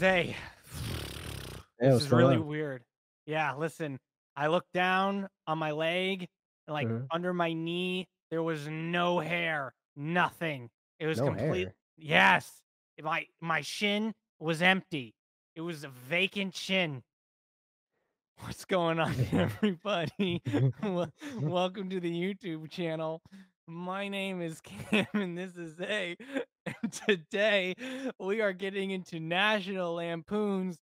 Zay, Yeah, this is really on? weird. Yeah, listen, I looked down on my leg, and like Mhm. under my knee, there was no hair, nothing. It was No complete. hair? Yes, my my shin was empty. It was a vacant shin. What's going on, everybody? Welcome to the YouTube channel. My name is Cam, and this is Zay. And today we are getting into National Lampoon's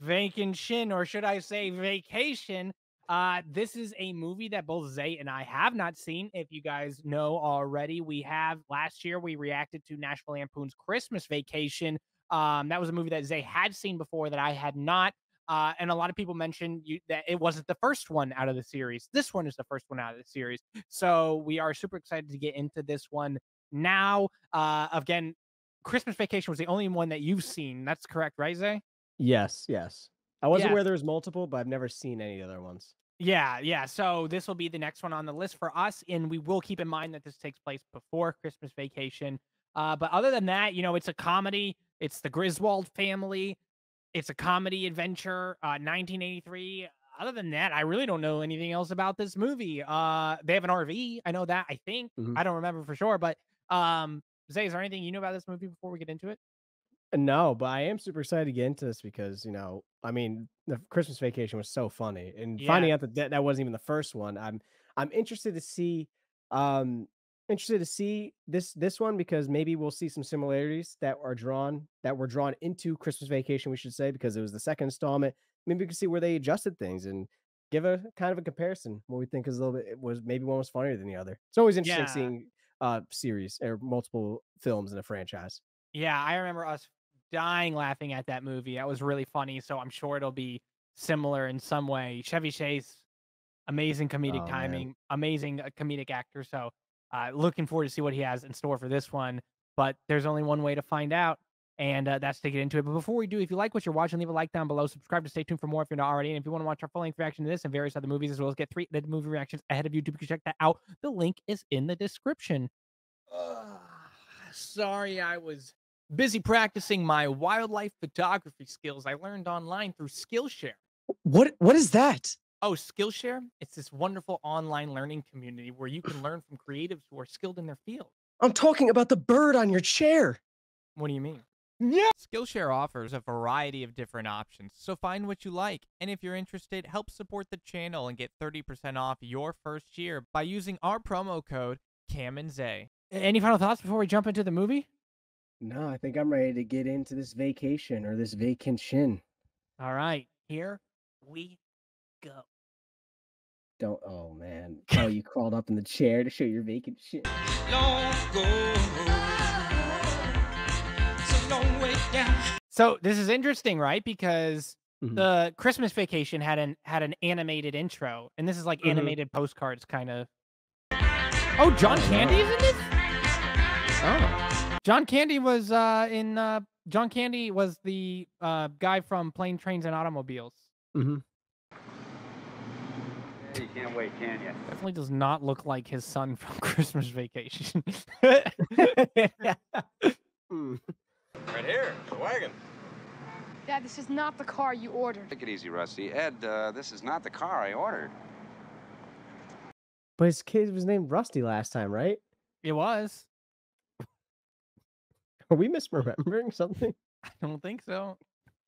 Vacation, or should I say Vacation? Uh, this is a movie that both Zay and I have not seen. If you guys know already, we have last year we reacted to National Lampoon's Christmas Vacation. Um, that was a movie that Zay had seen before that I had not. Uh, and a lot of people mentioned you, that it wasn't the first one out of the series. This one is the first one out of the series. So we are super excited to get into this one now. Uh, again, Christmas Vacation was the only one that you've seen. That's correct, right, Zay? Yes, yes. I wasn't Yeah. aware there was multiple, but I've never seen any other ones. Yeah, yeah. So this will be the next one on the list for us, and we will keep in mind that this takes place before Christmas Vacation. Uh, but other than that, you know, it's a comedy. It's the Griswold family. It's a comedy adventure. Uh, 1983. Other than that, I really don't know anything else about this movie. Uh, they have an RV. I know that. I think Mhm. I don't remember for sure, but um, Zay, is there anything you know about this movie before we get into it? No, but I am super excited to get into this because, you know, I mean, the Christmas vacation was so funny. And finding out that that, that wasn't even the first one, I'm I'm interested to see um interested to see this this one because maybe we'll see some similarities that are drawn that were drawn into Christmas vacation, we should say, because it was the second installment. Maybe we can see where they adjusted things and give a kind of a comparison. What we think is a little bit was maybe one was funnier than the other. It's always interesting Yeah. seeing uh series or multiple films in a franchise. Yeah, I remember us dying laughing at that movie. That was really funny. So I'm sure it'll be similar in some way. Chevy Chase, amazing comedic Oh, man. timing, amazing uh, comedic actor. So uh, looking forward to see what he has in store for this one. But there's only one way to find out, and uh, that's to get into it. But before we do, if you like what you're watching, leave a like down below. Subscribe to stay tuned for more if you're not already. And if you want to watch our full length reaction to this and various other movies, as well as get three the movie reactions ahead of YouTube, you can check that out. The link is in the description. Ugh, sorry, I was busy practicing my wildlife photography skills I learned online through Skillshare. What what is that? Oh, Skillshare? It's this wonderful online learning community where you can learn from creatives who are skilled in their field. I'm talking about the bird on your chair. What do you mean? Yeah. Skillshare offers a variety of different options, so find what you like. And if you're interested, help support the channel and get 30% off your first year by using our promo code Cam and Zay. Any final thoughts before we jump into the movie? No, I think I'm ready to get into this vacation or this vacation. All right, here we go. Don't. Oh man. Oh, you crawled up in the chair to show your vacant shit. So this is interesting, right? Because Mhm. the Christmas Vacation had an had an animated intro, and this is like Mhm. animated postcards, kind of. Oh, John Candy is in this. Oh. John Candy was uh, in. Uh, John Candy was the uh, guy from Plane, Trains, and Automobiles. Mm-hmm. You can't wait, can you? Definitely does not look like his son from Christmas Vacation. Hmm. Right here, the wagon. Dad, this is not the car you ordered. Take it easy, Rusty. Ed, uh, this is not the car I ordered. But his kid was named Rusty last time, right? it was. Are we misremembering something? I don't think so.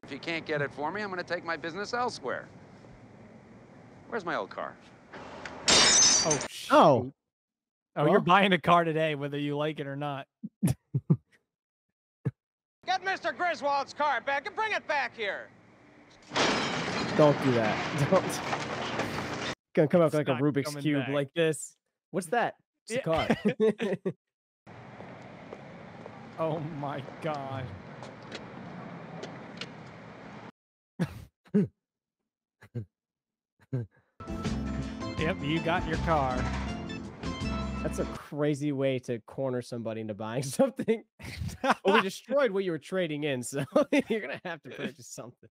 If you can't get it for me, I'm going to take my business elsewhere. Where's my old car? Oh, shoot. Oh. Oh, you're buying a car today, whether you like it or not. Get Mr. Griswold's car back and bring it back here. Don't do that. Don't. Gonna come up like a Rubik's cube back. like this. What's that? It's a car. Oh my god. yep, you got your car. That's a crazy way to corner somebody into buying something. well, we destroyed what you were trading in, so you're gonna have to purchase something.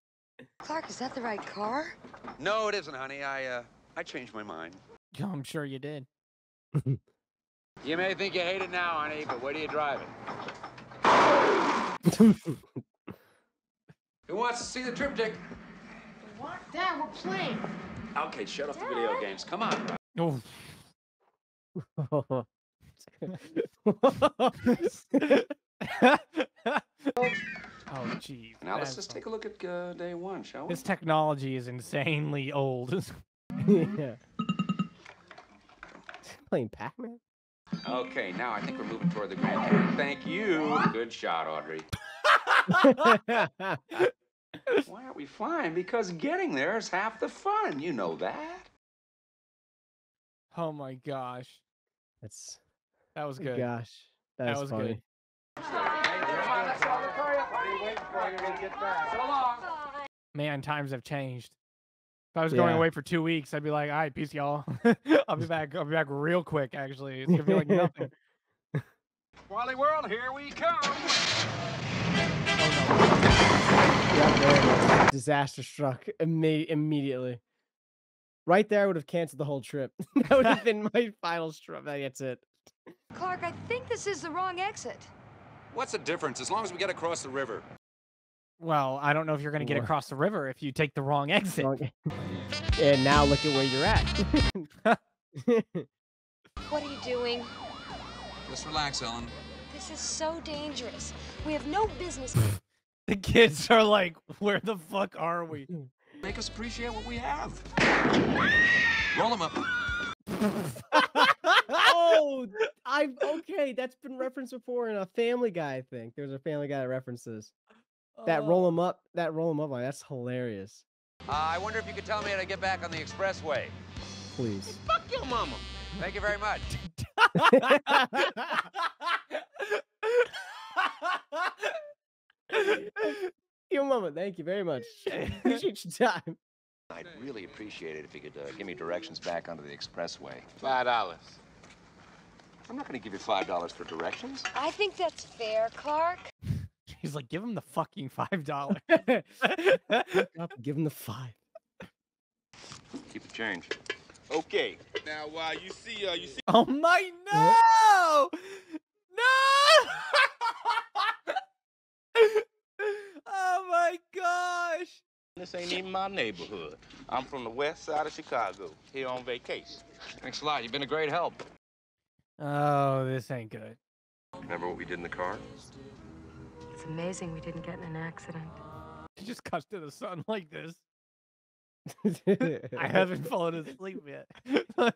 Clark, is that the right car? No, it isn't, honey. I, uh, I changed my mind. I'm sure you did. You may think you hate it now, honey, but where do you drive it? Who wants to see the TripTik? What? Dad, we're playing. Okay, shut off the video games. Come on. Oh, oh, jeez. Now let's just fun. take a look at uh, day one, shall we? This technology is insanely old. yeah. Playing Pac-Man. Okay, now I think we're moving toward the grand turn. Thank you. Good shot, Audrey. Why aren't we flying? Because getting there is half the fun. You know that. oh my gosh, That's that was oh good. gosh. That That's was funny. good. Man, times have changed. If I was going Yeah. away for two weeks, I'd be like, "All right, peace, y'all. I'll be back. I'll be back real quick. Actually, it's gonna be like nothing." Wally World, here we come. Yep, there it is. Disaster struck imme- immediately. Right there, I would have canceled the whole trip. that would have been my final strip. That's it. Clark, I think this is the wrong exit. What's the difference as long as we get across the river? Well, I don't know if you're gonna get across the river if you take the wrong exit. And now look at where you're at. What are you doing? Just relax, Ellen. This is so dangerous. We have no business. The kids are like, "Where the fuck are we?" Make us appreciate what we have. Roll them up. Oh, I okay. That's been referenced before in a Family Guy. I think there's a Family Guy that references that. Roll Oh. them up. That roll them up line. That's hilarious. Uh, I wonder if you could tell me how to get back on the expressway. Please. Fuck your mama. Thank you very much. Your moment. Thank you very much. Appreciate your time. I'd really appreciate it if you could uh, give me directions back onto the expressway. Five dollars. I'm not going to give you five dollars for directions. I think that's fair, Clark. He's like, "Give him the fucking five dollars." Up, give him the five. Keep the change. Okay. Now, uh, you see, uh, you see. oh my no! No! oh my gosh! This ain't even my neighborhood. I'm from the west side of Chicago, here on vacation. Thanks a lot. You've been a great help. Oh, this ain't good. Remember what we did in the car? It's amazing we didn't get in an accident. He just cuts to the sun like this. I haven't fallen asleep yet. Want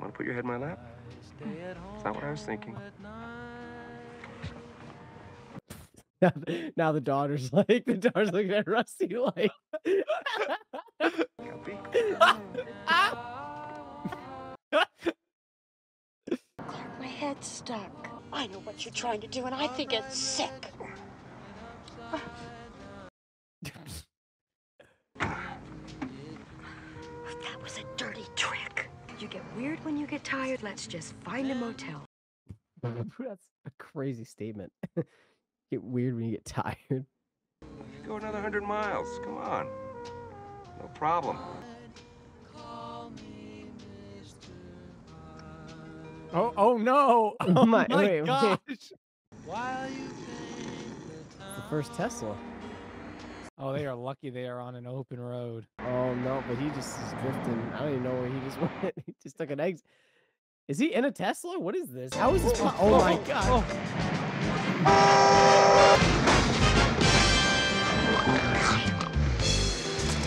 to put your head in my lap? That's not what I was thinking. now, the- now the daughter's like the daughter's looking at Rusty like Clark, my head's stuck. I know what you're trying to do, and I think it's sick. That was a dirty trick. You get weird when you get tired. Let's just find a motel. that's a crazy statement. get weird when you get tired. Go another hundred miles. Come on. No problem. Oh, oh no! Oh my- my, wait, wait. gosh! It's the first Tesla. Oh, they are lucky they are on an open road. Oh no, but he just is drifting. I don't even know where he just went. He just took an exit. Is he in a Tesla? What is this? How is this? po- Oh my oh, oh, god. Oh.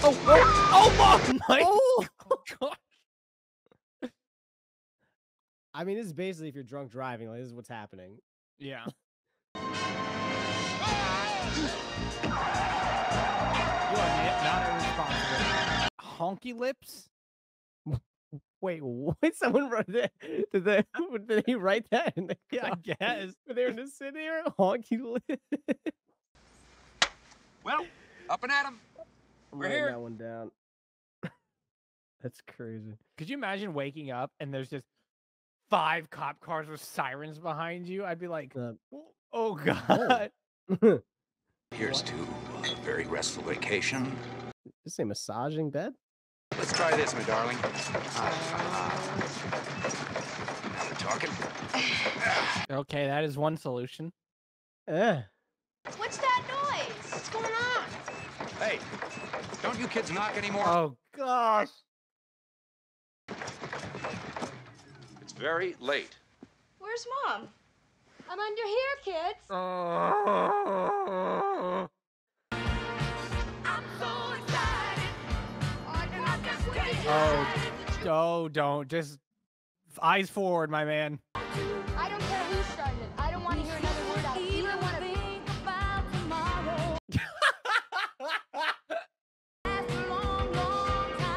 oh, oh, oh my! Oh! Oh god! I mean, this is basically if you're drunk driving, like this is what's happening. Yeah. You are not irresponsible. Honky lips? Wait, what? Someone wrote that? Did they, did he write that? In the Yeah, I guess. Were they in the city or honky lips? Well, up and at 'em. I'm We're writing here. that one down. That's crazy. Could you imagine waking up and there's just five cop cars with sirens behind you, I'd be like, uh, oh, oh god. Here's to a very restful vacation. This a massaging bed. Let's try this, my darling. now we're talking. okay, that is one solution. Uh. What's that noise? What's going on? Hey, don't you kids knock anymore? Oh gosh. Very late. Where's Mom? I'm under here, kids. Oh. Oh, oh, don't just eyes forward, my man. I don't care who started it. I don't want to hear another word out of either one of you.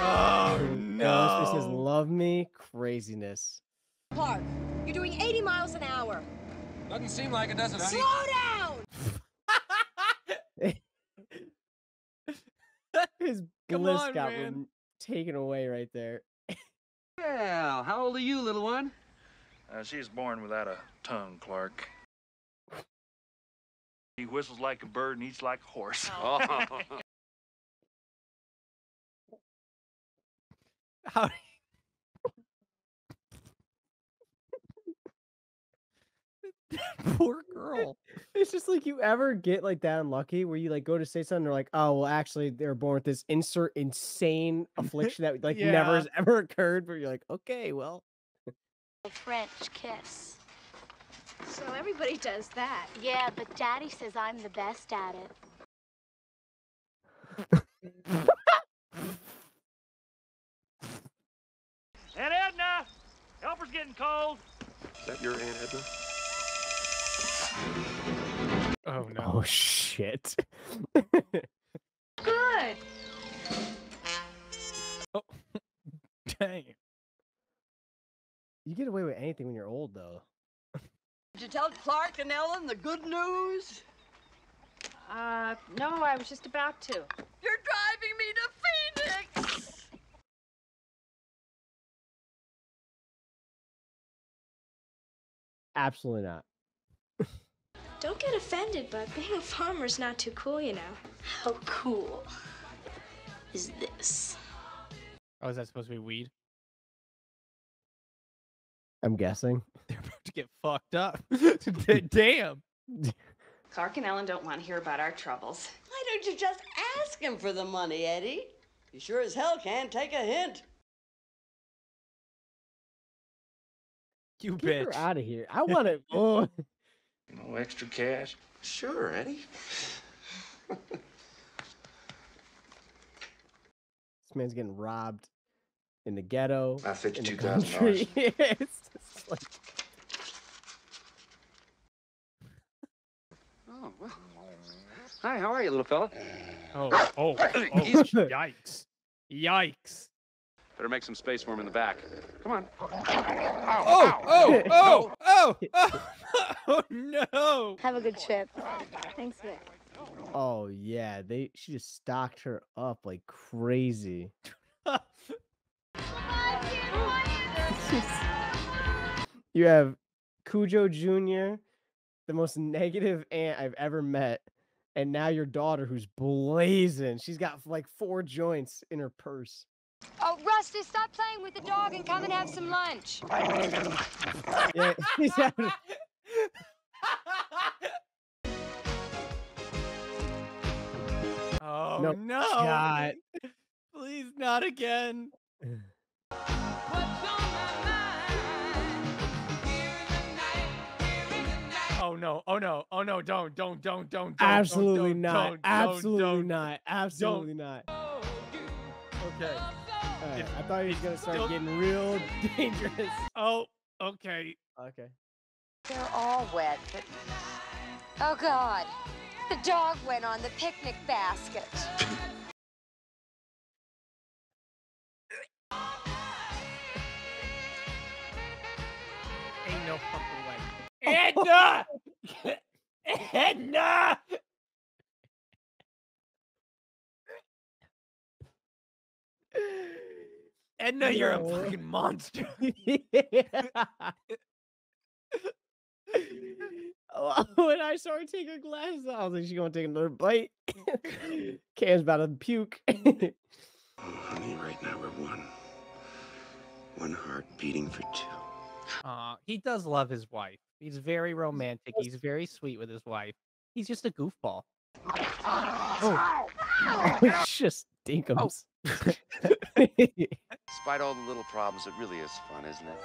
Oh Aerosmith says no. love me craziness. Clark, you're doing 80 miles an hour. Doesn't seem like it, does it, honey? Slow down! His bliss on, got man. taken away right there. Well, how old are you, little one? Uh, she was born without a tongue, Clark. He whistles like a bird and eats like a horse. Oh. How? Poor girl. It's just like you ever get like that unlucky where you like go to say something, they're like, oh well, actually they're born with this insert insane affliction that like never has ever occurred. But you're like, okay, well, French kiss. So everybody does that. Yeah, but Daddy says I'm the best at it. Aunt Edna! Helper's getting cold. Is that your Aunt Edna? Oh no. oh shit. Good. Oh. Dang. you get away with anything when you're old though. Did you tell Clark and Ellen the good news? Uh, no, I was just about to. You're driving me to Phoenix! Absolutely not. Don't get offended, but being a farmer's not too cool, you know. How cool is this? Oh, is that supposed to be weed? I'm guessing. They're about to get fucked up. Damn. Clark and Ellen don't want to hear about our troubles. Why don't you just ask him for the money, Eddie? You sure as hell can't take a hint. You Get her out of here. I want to. Oh, No extra cash. Sure, Eddie. this man's getting robbed in the ghetto. I fit in two thousand dollars. country. it's just like, oh, well. Hi, how are you, little fella? Oh, oh, oh, yikes. Yikes. Better make some space for him in the back. Come on. Oh, oh, oh, oh, oh, oh, no. Have a good trip. Thanks, Vic. oh yeah, they she just stocked her up like crazy. You have Cujo Jr., the most negative aunt I've ever met, and now your daughter who's blazing. She's got like four joints in her purse. Oh, Rusty, stop playing with the dog and come and have some lunch. Yeah, he's having- Oh, No no. shot. Please, not again. Oh no! Oh no! Oh no! Don't! Don't! Don't! Don't! don't, Absolutely don't, not. don't, don't, Absolutely don't. not. Absolutely not. Okay. Alright, If- I thought he was gonna start still- getting real dangerous. Oh. Okay. Okay. They're all wet, but. Oh, God. The dog went on the picnic basket. Ain't no fucking way. Oh Edna! Edna! Edna, you're a fucking monster. Oh, when I saw her take her glasses off, I was like, she's gonna take another bite. Cam's about to puke. Oh, honey, right now we're one. One heart beating for two. Aw, he does love his wife. He's very romantic. He's very sweet with his wife. He's just a goofball. oh, it's just Dinkums. Despite all the little problems, it really is fun, isn't it?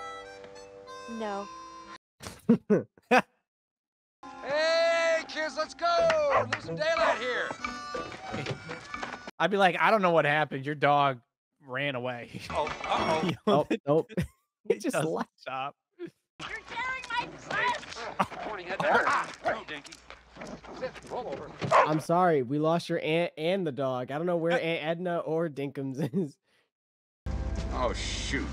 No. Hey, kids, let's go! Losing daylight here. I'd be like, I don't know what happened. Your dog ran away. Oh, uh-oh. oh, nope. It just doesn't left. stop. You're tearing my dress! Pointing at her. Go, Dinky. Sit, roll over. I'm sorry, we lost your aunt and the dog. I don't know where Aunt Edna or Dinkums is. Oh, shoot.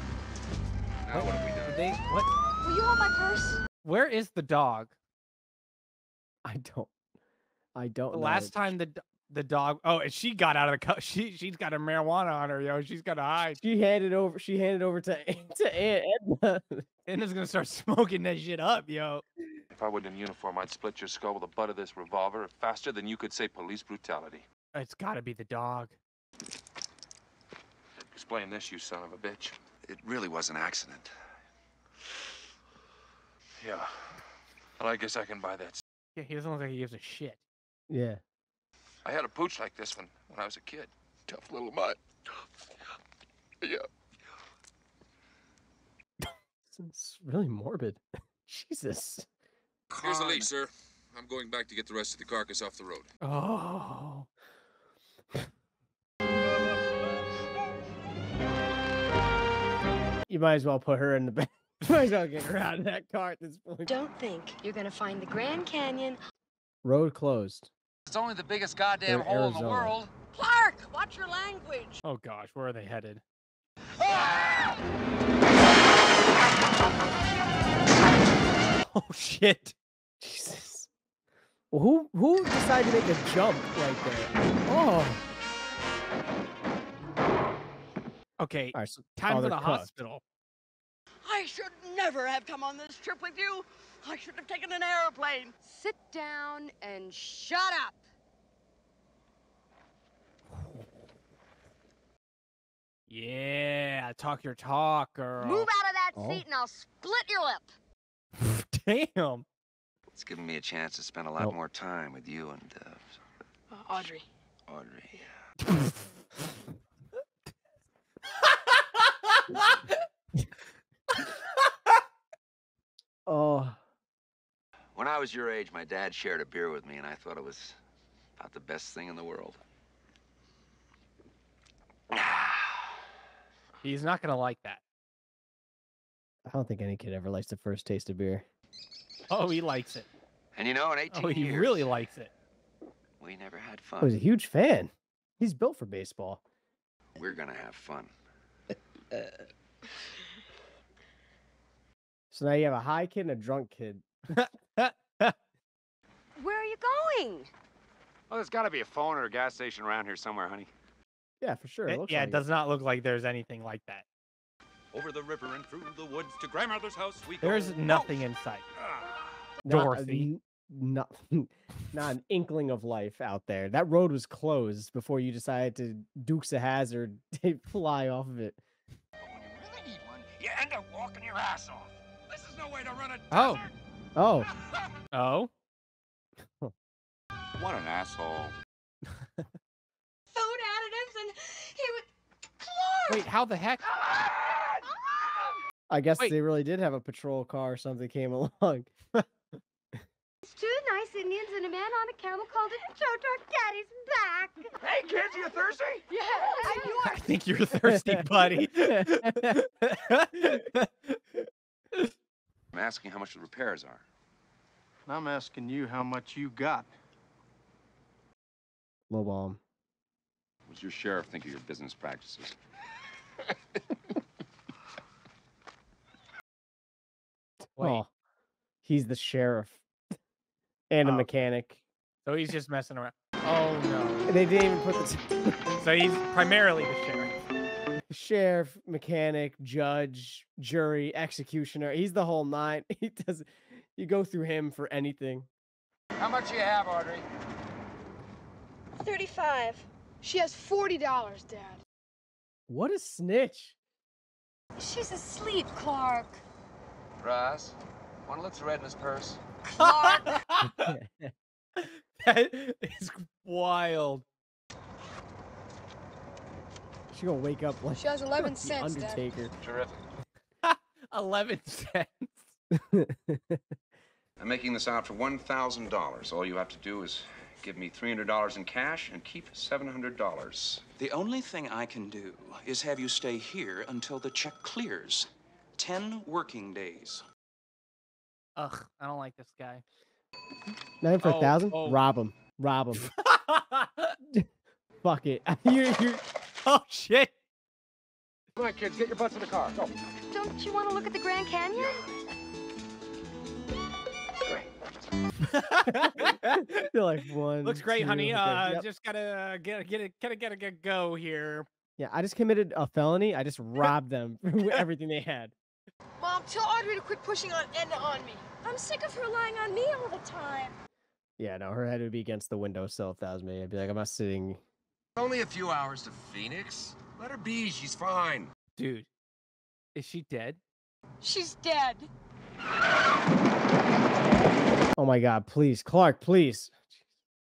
Now what have we Did done? they what? Will you hold my purse? Where is the dog? I don't. I don't. The know. last time the d- the dog. Oh, and she got out of the cut. She she's got a marijuana on her, yo. She's got to hide. she handed over, she handed over to to Aunt Edna. Edna's gonna start smoking that shit up, yo. If I were in uniform, I'd split your skull with the butt of this revolver faster than you could say police brutality. It's got to be the dog. Explain this, you son of a bitch. It really was an accident. Yeah. Well, I guess I can buy that. Yeah, he doesn't look like he gives a shit. yeah. I had a pooch like this one when I was a kid. Tough little mutt. Yeah. It's really morbid. Jesus. Here's the leash, sir. I'm going back to get the rest of the carcass off the road. Oh. You might as well put her in the back. might as well get her out of that car at this point. Don't think you're gonna find the Grand Canyon. Road closed. It's only the biggest goddamn In hole in the world. Clark, watch your language. Oh gosh, where are they headed? Ah! Oh shit. Jesus. Well, who who decided to make a jump right there? Oh. Okay, All right. So, time oh, for the cooked. hospital. I should never have come on this trip with you. I should have taken an airplane. Sit down and shut up. Yeah, talk your talk, girl. Move out of that Oh. seat and I'll split your lip. Damn. It's given me a chance to spend a lot Nope. more time with you and uh, Audrey. Audrey. Oh. When I was your age, my dad shared a beer with me, and I thought it was about the best thing in the world. He's not gonna like that. I don't think any kid ever likes the first taste of beer. Oh, he likes it. And you know, in 18 Oh, he years, really likes it. we never had fun. Oh, he's a huge fan. He's built for baseball. We're gonna have fun. So now you have a high kid and a drunk kid. Where are you going? Well, there's got to be a phone or a gas station around here somewhere, honey. Yeah, for sure. It It- looks yeah, like it does not look like there's anything like that. Over the river and through the woods to grandmother's house we go. There's nothing in sight. Ah. Not Dorothy. n- Not, not an inkling of life out there. That road was closed before you decided to Dukes a Hazzard fly off of it. You end up walking your ass off. This is no way to run a Oh. Oh, Oh. What an asshole. Food additives and he would. Clark! Wait, how the heck? I guess Wait. they really did have a patrol car or something came along. It's two nice Indians and a man on a camel called it Joe Dark Daddy's back. Hey, kids, you thirsty? Yeah, and you I think you're thirsty, buddy. I'm asking how much the repairs are. I'm asking you how much you got. Low bomb. What does your sheriff think of your business practices? Wait. Oh, he's the sheriff and a Oh. mechanic. So he's just messing around. Oh no. They didn't even put the So he's primarily the sheriff. sheriff, mechanic, judge, jury, executioner. He's the whole nine. He does. You go through him for anything. How much do you have, Audrey? 35. She has $40, Dad. What a snitch! She's asleep, Clark. Ross, want to look through Edna's purse? Clark! that is wild. She gonna wake up like She has 11 the cents, Dad. Undertaker. Terrific. 11 cents. I'm making this out for $1,000. All you have to do is give me $300 in cash and keep $700. The only thing I can do is have you stay here until the check clears. Ten working days. Ugh, I don't like this guy. Nine for a oh, thousand? oh. Rob him. Rob him. Fuck it. you're, you're... Oh shit! Come on, kids, get your butts in the car. Go. Don't you want to look at the Grand Canyon? They're like one. Looks great, two, honey. okay, Uh, yep. just gotta get get it, gotta gotta get go here. Yeah, I just committed a felony. I just robbed them with everything they had. Mom, tell Audrey to quit pushing on Edna on me. I'm sick of her lying on me all the time. Yeah, no, her head would be against the windowsill if that was me. I'd be like, I'm not sitting. Only a few hours to Phoenix. Let her be. She's fine. Dude, is she dead? She's dead. Oh my god, please, Clark, please.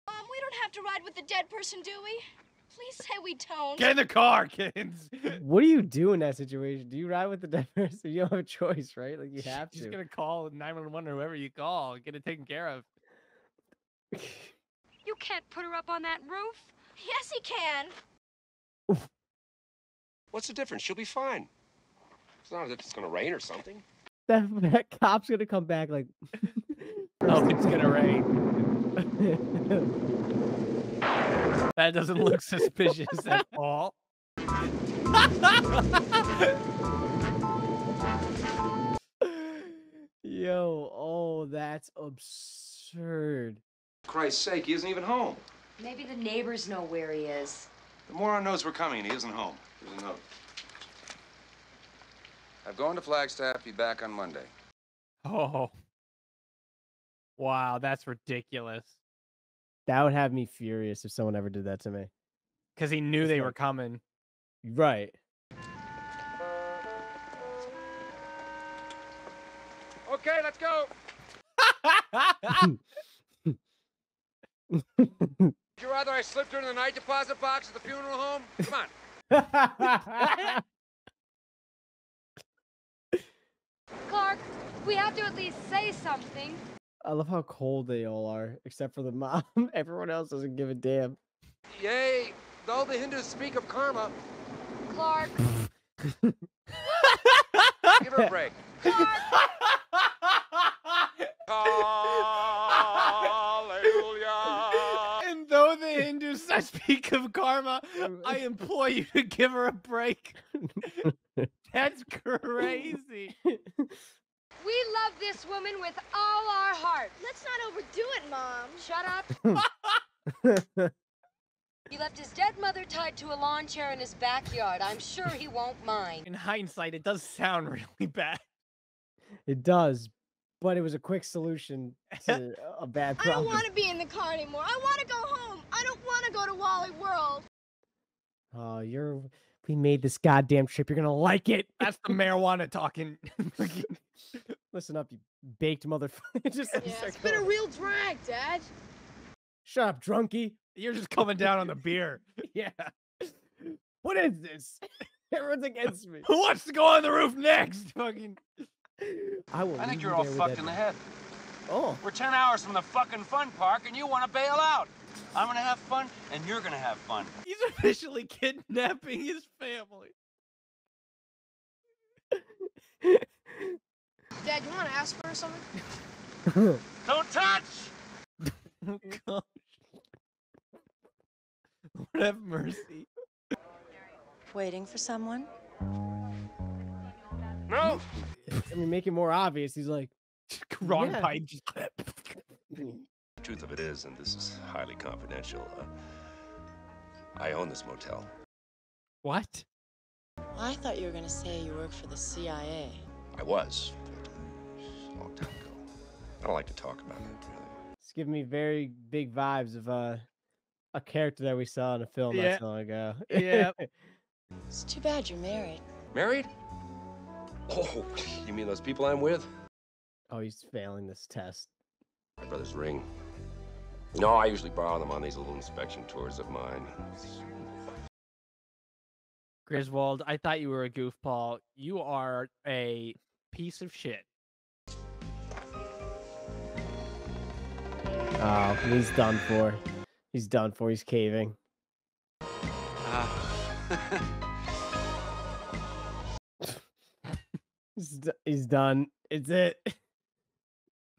Mom, we don't have to ride with the dead person, do we? Please say we don't. Get in the car, kids. What do you do in that situation? Do you ride with the dead person? You don't have a choice, right? Like you have Just to. She's gonna call 911 or whoever you call, get it taken care of. You can't put her up on that roof. Yes, he can. What's the difference? She'll be fine. It's not as if it's gonna rain or something. That, that cop's gonna come back like. Oh, it's gonna rain. That doesn't look suspicious at all. Yo, oh, that's absurd. Christ's sake, he isn't even home. Maybe the neighbors know where he is. The moron knows we're coming and he isn't home. Here's a note. I'm going to Flagstaff, be back on Monday. Oh. Wow, that's ridiculous. That would have me furious if someone ever did that to me. Because he knew It's they like- were coming. Right. Okay, let's go. Would you rather I slipped her in the night deposit box at the funeral home? Come on. Clark, we have to at least say something. I love how cold they all are, except for the mom. Everyone else doesn't give a damn. Yay, though the Hindus speak of karma, Clark, give her a break. Clark. Hallelujah. And though the Hindus I speak of karma, I implore you to give her a break. That's crazy. We love this woman with all our heart. Let's not overdo it, Mom. Shut up. He left his dead mother tied to a lawn chair in his backyard. I'm sure he won't mind. In hindsight, it does sound really bad. It does, but it was a quick solution to a bad problem. I don't want to be in the car anymore. I want to go home. I don't want to go to Wally World. Oh, you're. We made this goddamn trip. You're gonna like it. That's the marijuana talking. Listen up, you baked motherfucker. Just Yeah, it's been a real drag, Dad. shut up, drunkie. You're just coming down on the beer. Yeah. What is this? Everyone's against me. Who wants to go on the roof next? Fucking. I will. I think you you're all fucked in the head. Oh, We're 10 hours from the fucking fun park and you want to bail out. I'm going to have fun and you're going to have fun. He's officially kidnapping his family. Dad, you want to ask for something? Don't touch! Oh, gosh. Lord have mercy. Waiting for someone? No. I mean, make it more obvious. He's like, Wrong Yeah. pipe. Just The truth of it is, and this is highly confidential, uh, I own this motel. What? I thought you were going to say you work for the CIA. I was. A long time ago. I don't like to talk about it, really. it's giving me very big vibes of uh, a character that we saw in a film Yeah. not so long ago. Yeah. It's too bad you're married. Married? Oh, you mean those people I'm with? oh, he's failing this test. My brother's ring. No, I usually borrow them on these little inspection tours of mine. Griswold, I thought you were a goofball. You are a piece of shit. Oh, he's done for. He's done for. He's caving. Ah. He's, d- he's done. It's it.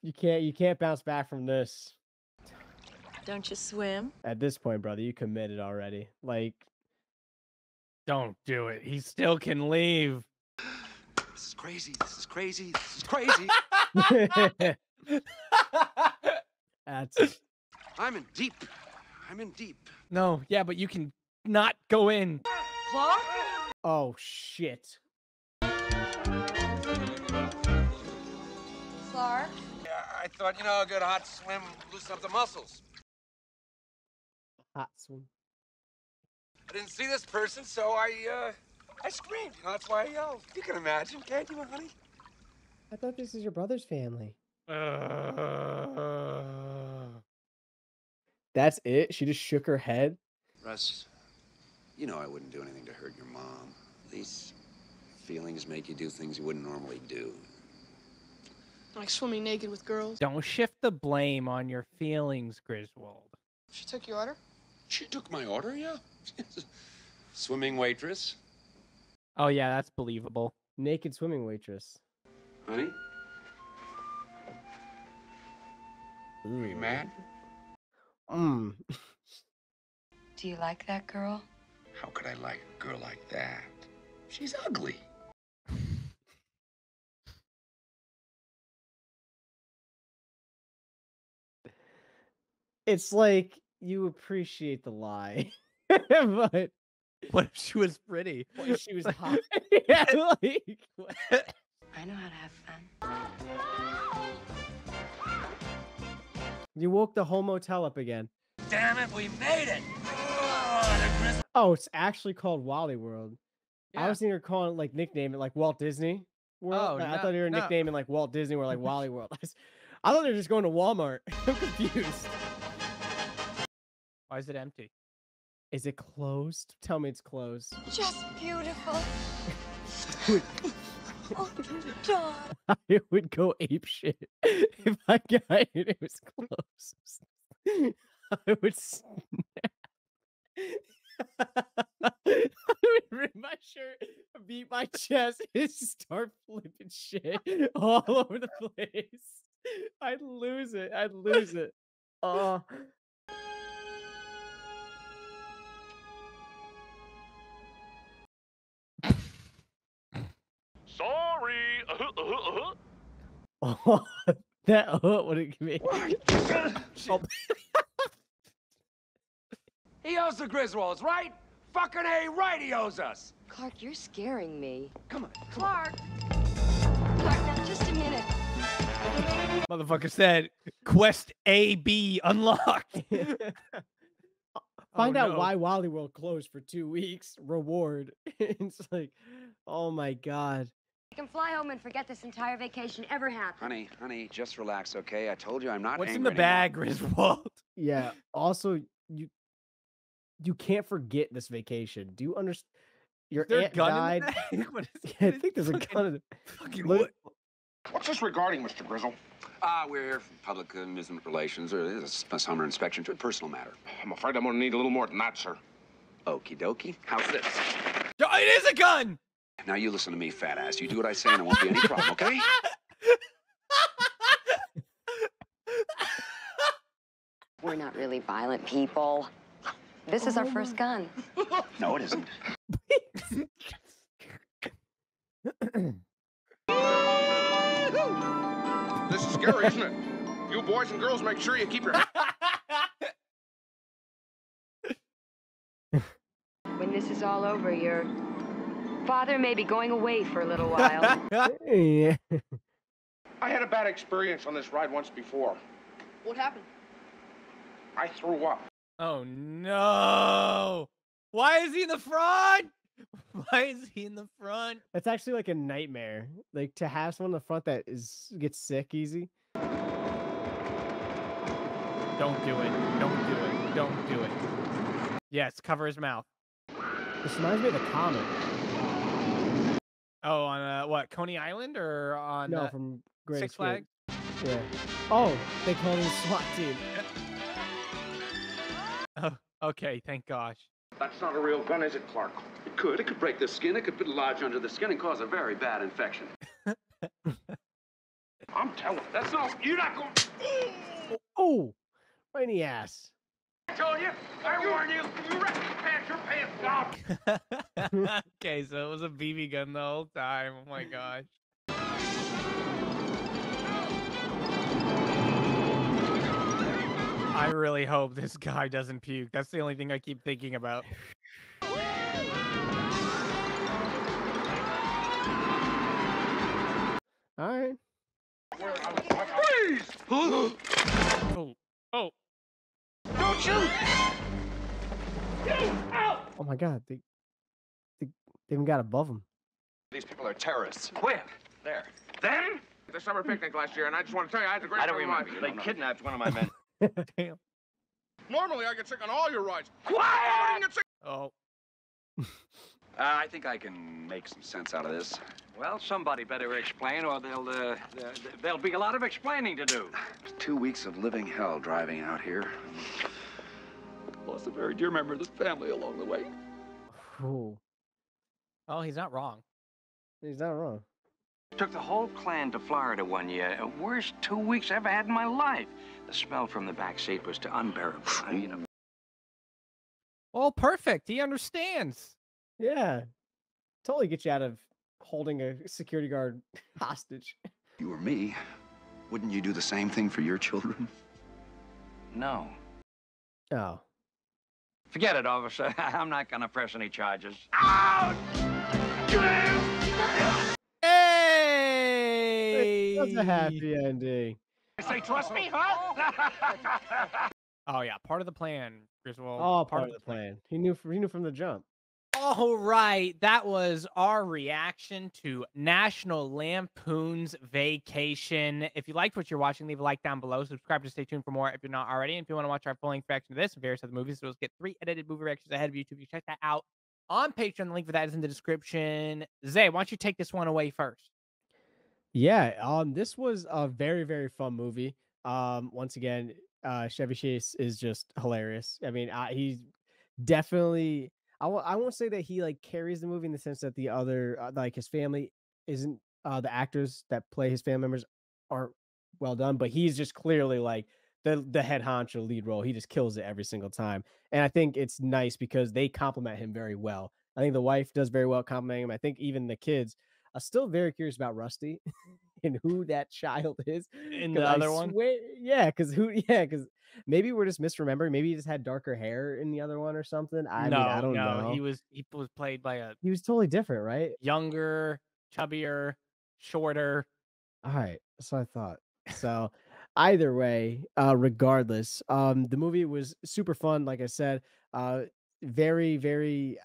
You can't you can't bounce back from this. Don't you swim? At this point, brother, you committed already. Like Don't do it. He still can leave. This is crazy. This is crazy. This is crazy. that's I'm in deep. I'm in deep. No, yeah, but you can not go in. Clark? oh shit. Clark? Yeah, I thought, you know, a good hot swim loosen up the muscles. Hot swim. I didn't see this person, so I, uh, I screamed. You know, that's why I yelled. You can imagine, can't you, honey? I thought this is your brother's family. Uh, That's it? She just shook her head. Russ, you know I wouldn't do anything to hurt your mom. These feelings make you do things you wouldn't normally do. Like swimming naked with girls. don't shift the blame on your feelings, Griswold. She took your order? She took my order, yeah. Swimming waitress. Oh yeah, that's believable. Naked swimming waitress. Honey? Are you mad? Mm. Do you like that girl? How could I like a girl like that? She's ugly. It's like you appreciate the lie. but What if she was pretty? what if she was hot? yeah, like what? I know how to have fun. You woke the whole motel up again. Damn it, we made it! Oh, it's actually called Wally World. I Yeah. was thinking you were calling it, like nickname it like Walt Disney World. Oh, Like, I thought you were no. nicknaming like Walt Disney or like Wally World. I I thought they were just going to Walmart. I'm confused. Why is it empty? Is it closed? Tell me it's closed. Just beautiful. Oh, John. I would go ape shit if I got it. It was close. I would snap. I would rip my shirt, beat my chest, and start flipping shit all over the place. I'd lose it. I'd lose it. Oh, Sorry. Uh-huh, uh-huh, uh-huh. oh that uh, would it me? Oh, He owes the Griswolds, right? Fucking A, right, he owes us. Clark, you're scaring me. Come on. Clark! Clark, now just a minute. Motherfucker said quest A B unlocked. Find Oh, out no. why Wally World closed for two weeks. Reward. it's like, oh my god. I can fly home and forget this entire vacation ever happened. Honey, honey, just relax, okay? I told you I'm not What's in angry the bag, Griswold? Yeah. Also, you you can't forget this vacation. Do you understand? Your Is there a aunt gun died. in the? What is, Yeah, I think there's a gun in it. Fucking Look- What's this regarding, Mr. Griswold? Ah, we're here from public amusement relations, or this is a summer inspection to a personal matter. I'm afraid I'm gonna need a little more than that, sir. Okie dokie. How's this? It is a gun. Now you listen to me, fat ass. You do what I say and it won't be any problem, okay? We're not really violent people. This is our oh first gun. No, it isn't. This is scary, isn't it? You boys and girls make sure you keep your When this is all over, your father may be going away for a little while. yeah. I had a bad experience on this ride once before. What happened? I threw up. Oh no! Why is he in the front? Why is he in the front? That's actually like a nightmare. Like to have someone in the front that is gets sick easy. Don't do it. Don't do it. Don't do it. Yes, cover his mouth. This reminds me of the comic. Oh, on uh, what Coney Island or on No, uh, from Great Six Escape. Flags? Yeah. Oh, they call it SWAT team. Oh, okay, thank gosh. That's not a real gun, is it, Clark? It could. It could break the skin. It could fit lodge under the skin and cause a very bad infection. I'm telling you, that's not. You're not going. Oh, right in the ass. I told you. I warned you. You wrecked your pants. Your pants down. okay, so it was a BB gun the whole time. Oh my gosh. I really hope this guy doesn't puke. That's the only thing I keep thinking about. All right. Freeze! oh, oh. Don't shoot! Oh my God, they they, they even got above him. These people are terrorists. Where? There. Them? At The summer picnic last year, and I just want to tell you, I had the great I don't time of my remember. life. They kidnapped one of my men. Damn. Normally, I get sick on all your rides. Quiet! I didn't get sick. Oh. Uh, I think I can make some sense out of this. Well, somebody better explain, or there'll uh, there'll be a lot of explaining to do. Two weeks of living hell driving out here. Lost a very dear member of the family along the way. Ooh, Oh, he's not wrong. he's not wrong. Took the whole clan to Florida one year. Worst two weeks I ever had in my life. The smell from the back seat was to unbearable. I mean, Oh, perfect. He understands. Yeah, totally get you out of holding a security guard hostage. You were me. Wouldn't you do the same thing for your children? no. Oh, Forget it, officer. I'm not gonna press any charges. Out! Hey! that's a happy ending. Say, trust me, huh? Oh yeah, part of the plan, Griswold. All part of the plan. He knew. He knew from the jump. All right, that was our reaction to National Lampoon's Vacation. If you liked what you're watching, leave a like down below. Subscribe to stay tuned for more if you're not already. And if you want to watch our full length reaction to this and various other movies, you'll get three edited movie reactions ahead of YouTube. You check that out on Patreon. The link for that is in the description. Zay, why don't you take this one away first? Yeah, um, this was a very, very fun movie. Um, once again, uh, Chevy Chase is just hilarious. I mean, I, he's definitely. I w- I won't say that he like carries the movie in the sense that the other uh, like his family isn't uh the actors that play his family members aren't well done, but he's just clearly like the the head honcho lead role. He just kills it every single time, and I think it's nice because they compliment him very well. I think the wife does very well complimenting him. I think even the kids are still very curious about Rusty and who that child is. In the I other one? swear- yeah, because who? Yeah, because maybe we're just misremembering. Maybe he just had darker hair in the other one or something. I no, mean, I don't no, know. he was he was played by a he was totally different, right? younger, chubbier, shorter. All right, so I thought. So either way, uh, regardless, um, the movie was super fun. Like I said, uh, very, very.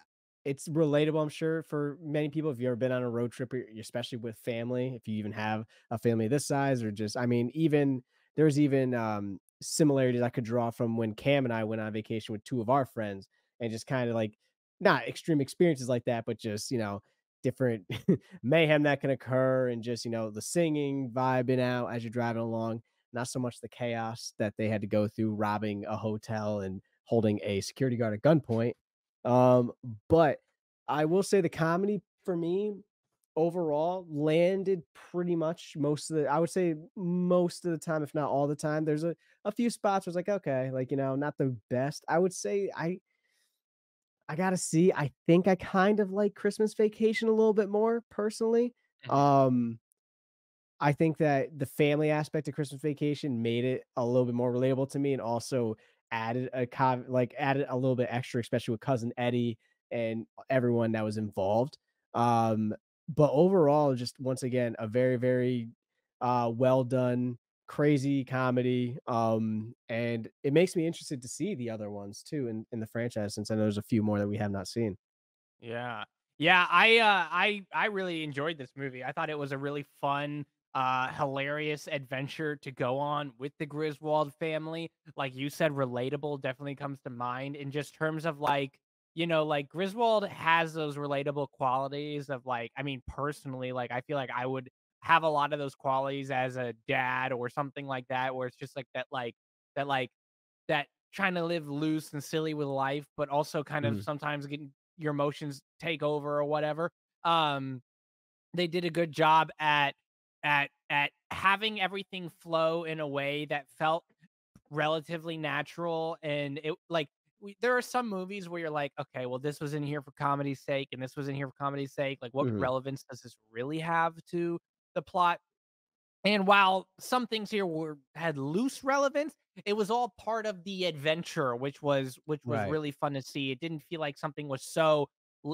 It's relatable, I'm sure, for many people. If you've ever been on a road trip, especially with family, if you even have a family this size, or just, I mean, even there's even um, similarities I could draw from when Cam and I went on vacation with two of our friends, and just kind of like not extreme experiences like that, but just you know different mayhem that can occur and just you know the singing vibing out as you're driving along not so much the chaos that they had to go through robbing a hotel and holding a security guard at gunpoint um but i will say the comedy for me overall landed pretty much most of the i would say most of the time if not all the time there's a, a few spots where it's like okay like you know not the best i would say i I gotta see. I think I kind of like Christmas Vacation a little bit more personally. Um, I think that the family aspect of Christmas Vacation made it a little bit more relatable to me, and also added a cov- like added a little bit extra, especially with cousin Eddie and everyone that was involved. Um, but overall, just once again, a very very uh, well done crazy comedy um and it makes me interested to see the other ones too in, in the franchise since i know there's a few more that we have not seen Yeah. Yeah, I uh I I really enjoyed this movie. I thought it was a really fun uh hilarious adventure to go on with the Griswold family. Like you said relatable definitely comes to mind in just terms of like you know, like Griswold has those relatable qualities of like, I mean, personally, like I feel like I would have a lot of those qualities as a dad or something like that, where it's just like that, like that, like that trying to live loose and silly with life, but also kind of Mhm. sometimes getting your emotions take over or whatever. Um, they did a good job at at at having everything flow in a way that felt relatively natural and it like we, there are some movies where you're like okay well this was in here for comedy's sake and this was in here for comedy's sake like what Mhm. relevance does this really have to the plot and while some things here were had loose relevance, it was all part of the adventure, which was which was Right. really fun to see. It didn't feel like something was so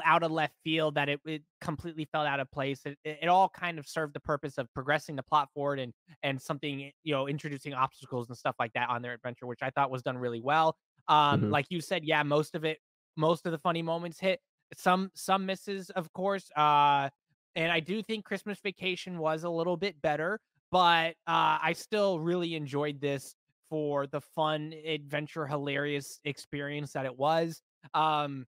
out of left field that it, it completely fell out of place. It, it, all kind of served the purpose of progressing the plot forward and and something you know introducing obstacles and stuff like that on their adventure, which I thought was done really well. Um, Mhm. like you said, yeah, most of it, most of the funny moments hit. Some some misses, of course. Uh, and I do think Christmas Vacation was a little bit better, but uh, I still really enjoyed this for the fun, adventure, hilarious experience that it was. Um,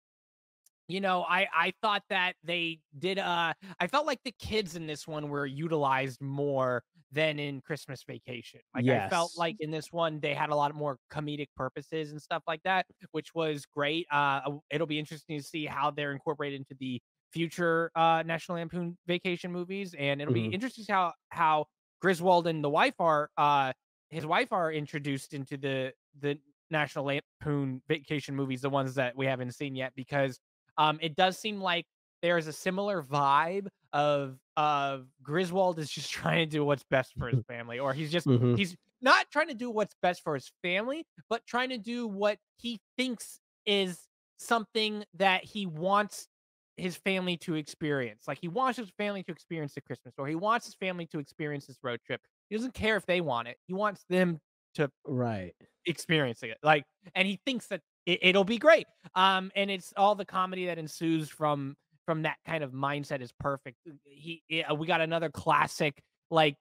you know, I I thought that they did. Uh, I felt like the kids in this one were utilized more than in Christmas Vacation. Like I felt like in this one they had a lot more comedic purposes and stuff like that, which was great. Uh, it'll be interesting to see how they're incorporated into the future uh National Lampoon Vacation movies, and it'll be Mhm. interesting to see how how Griswold and the wife are uh his wife are introduced into the the National Lampoon Vacation movies, the ones that we haven't seen yet, because um, it does seem like there's a similar vibe of of Griswold is just trying to do what's best for his family, or he's just Mhm. he's not trying to do what's best for his family, but trying to do what he thinks is something that he wants his family to experience. Like he wants his family to experience the Christmas, or he wants his family to experience this road trip. He doesn't care if they want it. He wants them to Right. experiencing it. Like, and he thinks that it, it'll be great. Um, and it's all the comedy that ensues from from that kind of mindset is perfect. He, yeah, we got another classic like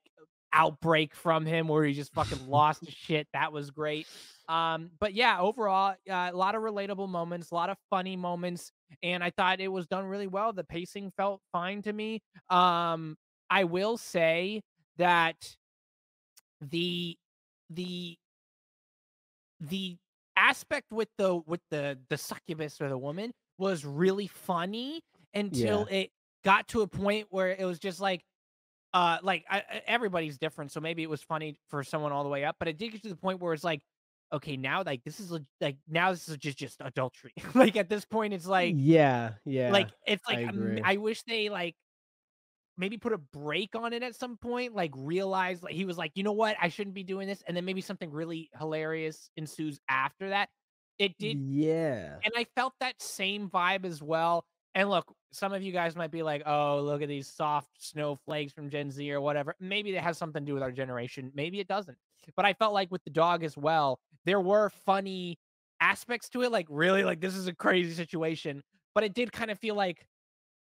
outbreak from him where he just fucking lost his shit. That was great. Um, but yeah, overall, uh, a lot of relatable moments, a lot of funny moments, and I thought it was done really well. The pacing felt fine to me. Um, I will say that the the the aspect with the with the the succubus or the woman was really funny until it got to a point where it was just like uh like I, I- everybody's different so maybe it was funny for someone all the way up but it did get to the point where it's like okay now like this is like now this is just just adultery like at this point it's like yeah, yeah. like it's like um, agree. I wish they like maybe put a break on it at some point like realize like he was like you know what? I shouldn't be doing this. And then maybe something really hilarious ensues after that. It did yeah. and i felt that same vibe as well. And look some of you guys might be like oh look at these soft snowflakes from gen z or whatever. Maybe it has something to do with our generation. Maybe it doesn't. But i felt like with the dog as well there were funny aspects to it like really? Like this is a crazy situation. But it did kind of feel like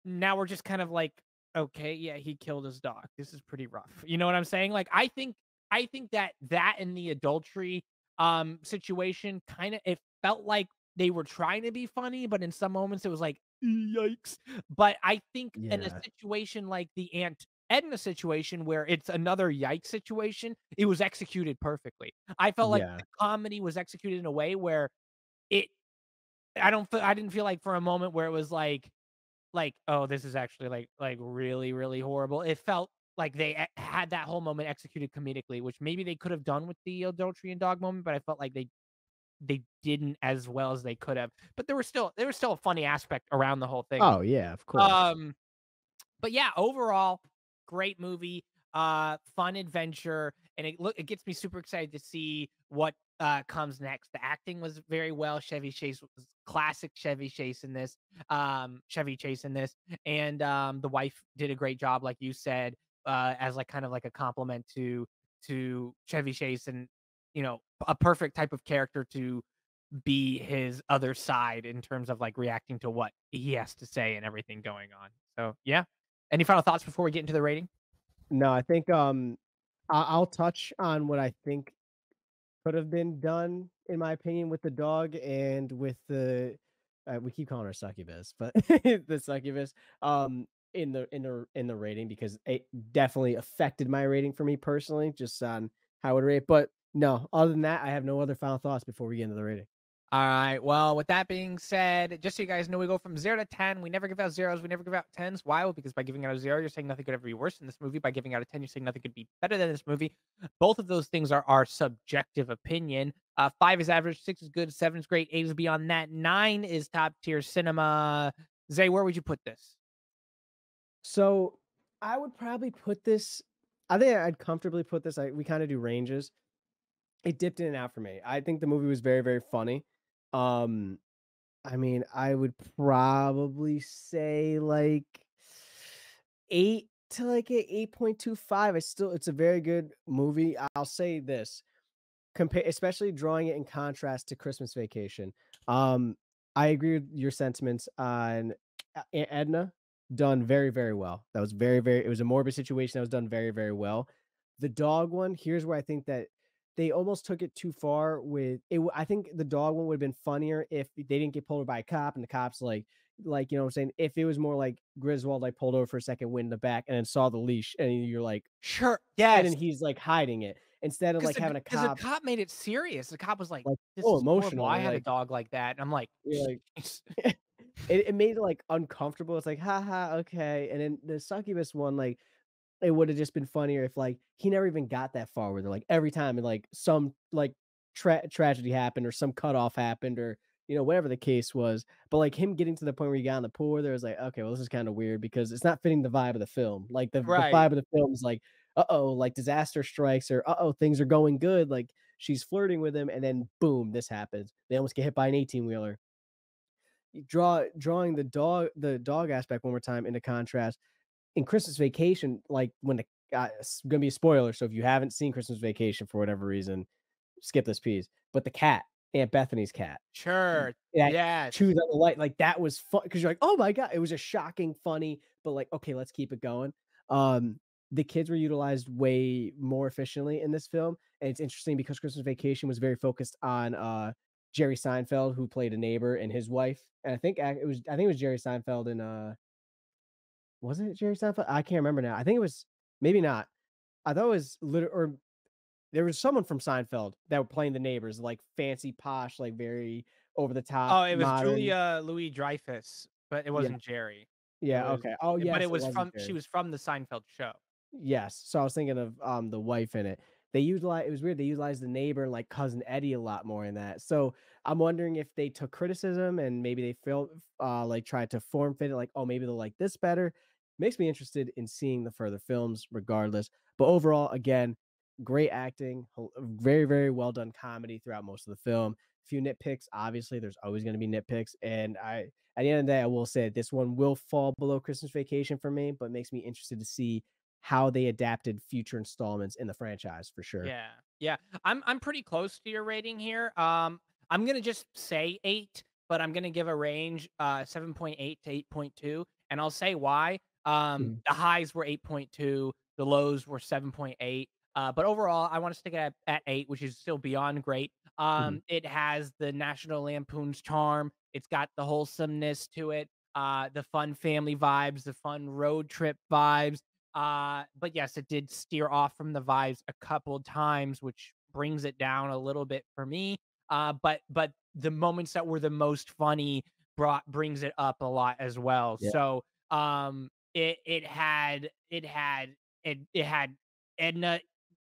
now we're just kind of like okay yeah he killed his dog this is pretty rough you know what i'm saying? Like i think i think that that and the adultery um situation kind of it felt like they were trying to be funny but in some moments it was like yikes. But i think in a situation like the aunt edna situation where it's another yikes situation it was executed perfectly. I felt like Yeah. the comedy was executed in a way where it i don't i didn't feel like for a moment where it was like like oh this is actually like like really really horrible. It felt like they had that whole moment executed comedically which maybe they could have done with the adultery and dog moment but i felt like they they didn't as well as they could have. But there was still there was still a funny aspect around the whole thing. Oh yeah, of course. um but yeah overall great movie uh fun adventure and it look it gets me super excited to see what uh comes next. The acting was very well chevy chase was classic chevy chase in this um chevy chase in this and um the wife did a great job like you said uh as like kind of like a compliment to to chevy chase and you know a perfect type of character to be his other side in terms of like reacting to what he has to say and everything going on. So yeah. Any final thoughts before we get into the rating? No, I think um I'll touch on what I think could have been done, in my opinion, with the dog and with the uh, we keep calling her succubus, but the succubus um in the in the in the rating because it definitely affected my rating for me personally, just on how I would rate. But no, other than that, I have no other final thoughts before we get into the rating. All right. Well, with that being said, just so you guys know, we go from zero to 10. We never give out zeros. We never give out tens. Why? Well, because by giving out a zero, you're saying nothing could ever be worse than this movie. By giving out a 10, you're saying nothing could be better than this movie. Both of those things are our subjective opinion. Uh, five is average, six is good, seven is great, eight is beyond that, nine is top tier cinema. Zay, where would you put this? So I would probably put this. I think I'd comfortably put this. I, we kind of do ranges. It dipped in and out for me. I think the movie was very, very funny. Um, I mean, I would probably say like eight to like a eight point two five. I still, it's a very good movie. I'll say this, compare, especially drawing it in contrast to Christmas Vacation. Um, I agree with your sentiments on uh, Edna. Done very, very well. That was very, very. It was a morbid situation that was done very, very well. The dog one. Here's where I think that they almost took it too far with it. I think the dog one would have been funnier if they didn't get pulled over by a cop and the cops like like you know what I'm saying if it was more like Griswold like pulled over for a second, went in the back and then saw the leash and you're like sure yeah and then he's like hiding it instead of like the, having a cop. because the cop made it serious. The cop was like, like "This oh emotional. horrible. I had like, a dog like that," and I'm like, like it, it made it like uncomfortable. It's like haha okay, and then the succubus one like it would have just been funnier if like he never even got that far where they're like every time and like some like tra- tragedy happened or some cutoff happened or you know whatever the case was but like him getting to the point where he got in the pool there was like okay well this is kind of weird because it's not fitting the vibe of the film like the, Right. the vibe of the film is like uh-oh like disaster strikes or uh-oh things are going good like she's flirting with him and then boom this happens they almost get hit by an 18 wheeler draw drawing the dog the dog aspect one more time into contrast in Christmas Vacation, like when the uh, it's gonna be a spoiler, so if you haven't seen Christmas Vacation for whatever reason, skip this piece. But the cat, Aunt Bethany's cat, "Sure, yeah, chews on the light, like that was fun because you're like, oh my god, it was a shocking, funny, but like, okay, let's keep it going. Um, the kids were utilized way more efficiently in this film, and it's interesting because Christmas Vacation was very focused on uh Jerry Seinfeld, who played a neighbor, and his wife, and I think it was I think it was Jerry Seinfeld and uh was it Jerry Seinfeld? I can't remember now. I think it was maybe not. I thought it was liter- or there was someone from Seinfeld that were playing the neighbors, like fancy, posh, like very over the top. Oh, it was modern. Julia Louis Dreyfus, but it wasn't Jerry. Yeah. Was- okay. Oh, yeah. but it was from Jerry. she was from the Seinfeld show. Yes. So I was thinking of um the wife in it. They utilize it was weird. They utilized the neighbor and like cousin Eddie a lot more in that. So I'm wondering if they took criticism and maybe they felt uh like tried to form fit it like, oh, maybe they'll like this better. Makes me interested in seeing the further films regardless. But overall, again, great acting, very, very well done comedy throughout most of the film. A few nitpicks, obviously, there's always going to be nitpicks. And I at the end of the day, I will say this one will fall below Christmas vacation for me, but makes me interested to see how they adapted future installments in the franchise for sure. Yeah, yeah. I'm I'm pretty close to your rating here. Um, I'm gonna just say eight, but I'm gonna give a range, uh, seven point eight to eight point two, and I'll say why. Um, Mhm. the highs were eight point two, the lows were seven point eight. Uh, but overall, I want to stick it at, at eight, which is still beyond great. Um, it has the National Lampoon's charm. It's got the wholesomeness to it, uh, the fun family vibes, the fun road trip vibes. Uh, but yes, it did steer off from the vibes a couple times, which brings it down a little bit for me. Uh, but but the moments that were the most funny brought brings it up a lot as well. Yeah. So um, it it had it had it it had Edna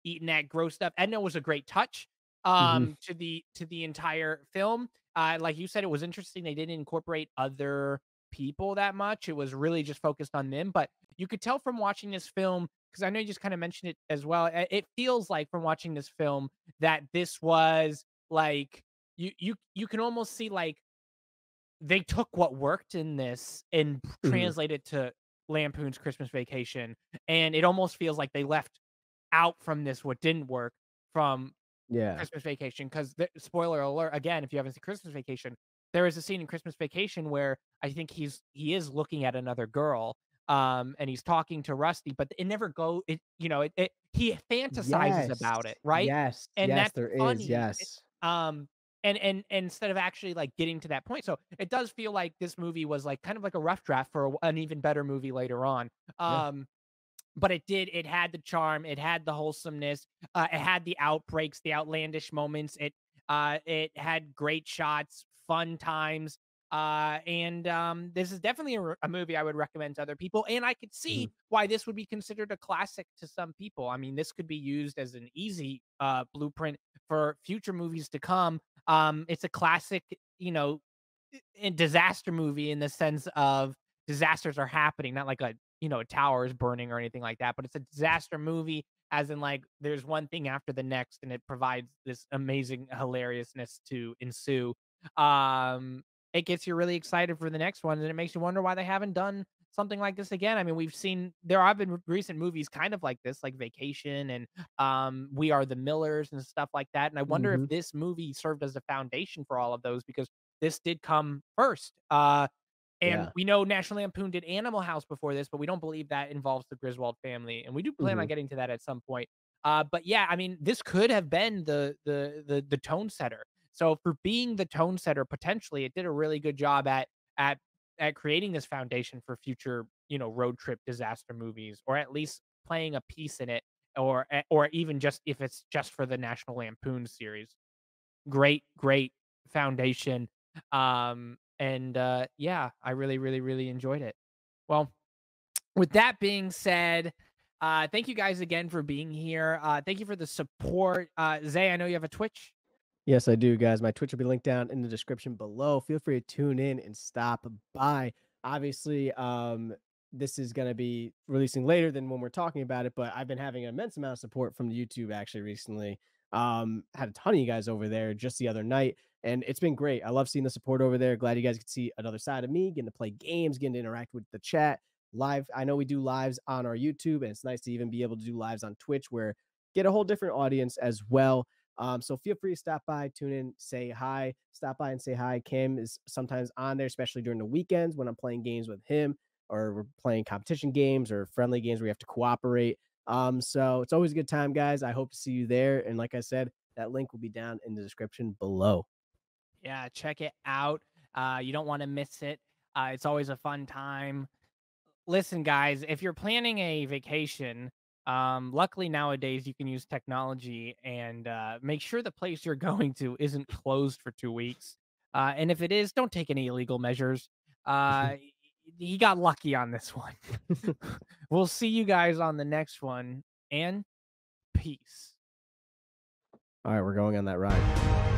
eating that gross stuff. Edna was a great touch um to the to the entire film. Uh, like you said, it was interesting they didn't incorporate other people that much. It was really just focused on them. But you could tell from watching this film, because I know you just kind of mentioned it as well. uh, It feels like from watching this film that this was like you you you can almost see like they took what worked in this and Mhm. translated to Lampoon's Christmas Vacation, and it almost feels like they left out from this what didn't work from Yeah. Christmas Vacation. Because the spoiler alert again, if you haven't seen Christmas Vacation, there is a scene in Christmas Vacation where I think he's he is looking at another girl, um, and he's talking to Rusty, but it never go. It you know it, it he fantasizes about it, right? Yes. and yes, that's there is. funny. It- Yes. um and and and instead of actually like getting to that point so it does feel like this movie was like kind of like a rough draft for a- an even better movie later on Yeah. um but it did it had the charm it had the wholesomeness uh it had the outbreaks the outlandish moments it uh it had great shots fun times uh and um this is definitely a movie i would recommend to other people and i could see why this would be considered a classic to some people i mean this could be used as an easy uh blueprint for future movies to come um it's a classic you know disaster movie in the sense of disasters are happening, not like a you know a tower is burning or anything like that, but it's a disaster movie as in like there's one thing after the next and it provides this amazing hilariousness to ensue. Um it gets you really excited for the next one and it makes you wonder why they haven't done something like this again. I mean, we've seen there have been recent movies kind of like this, like Vacation and um We Are the Millers and stuff like that. And I wonder Mhm. if this movie served as a foundation for all of those because this did come first. Uh and Yeah. we know National Lampoon did Animal House before this, but we don't believe that involves the Griswold family, and we do plan on Mhm. getting to that at some point. Uh, but yeah, I mean, this could have been the the the the tone setter. So for being the tone setter, potentially, it did a really good job at at at creating this foundation for future, you know, road trip disaster movies, or at least playing a piece in it, or eh, or even just if it's just for the National Lampoon series. Great, great foundation. Um, and uh, yeah, I really, really, really enjoyed it. Well, with that being said, uh, thank you guys again for being here. Uh, thank you for the support. Uh, Zay, I know you have a Twitch. Yes, I do, guys. My Twitch will be linked down in the description below. Feel free to tune in and stop by. Obviously, um, this is going to be releasing later than when we're talking about it, but I've been having an immense amount of support from YouTube actually recently. Um, had a ton of you guys over there just the other night, and it's been great. I love seeing the support over there. Glad you guys could see another side of me, getting to play games, getting to interact with the chat live. I know we do lives on our YouTube, and it's nice to even be able to do lives on Twitch where get a whole different audience as well. Um, so feel free to stop by, tune in, say hi, stop by and say hi. Cam is sometimes on there, especially during the weekends when I'm playing games with him or we're playing competition games or friendly games where we have to cooperate. Um, so it's always a good time, guys. I hope to see you there. And like I said, that link will be down in the description below. Yeah, check it out. Uh, you don't want to miss it. Uh, it's always a fun time. Listen, guys, if you're planning a vacation, um, luckily nowadays you can use technology and uh, make sure the place you're going to isn't closed for two weeks. Uh, and if it is, don't take any illegal measures. Uh, he got lucky on this one. we'll see you guys on the next one, and peace. All right, we're going on that ride.